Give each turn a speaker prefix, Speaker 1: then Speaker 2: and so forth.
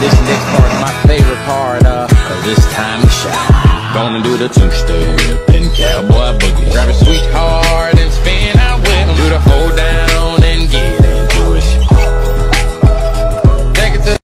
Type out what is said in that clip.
Speaker 1: This next part's my favorite part, uh, cause this time we shine. Gonna do the two-step.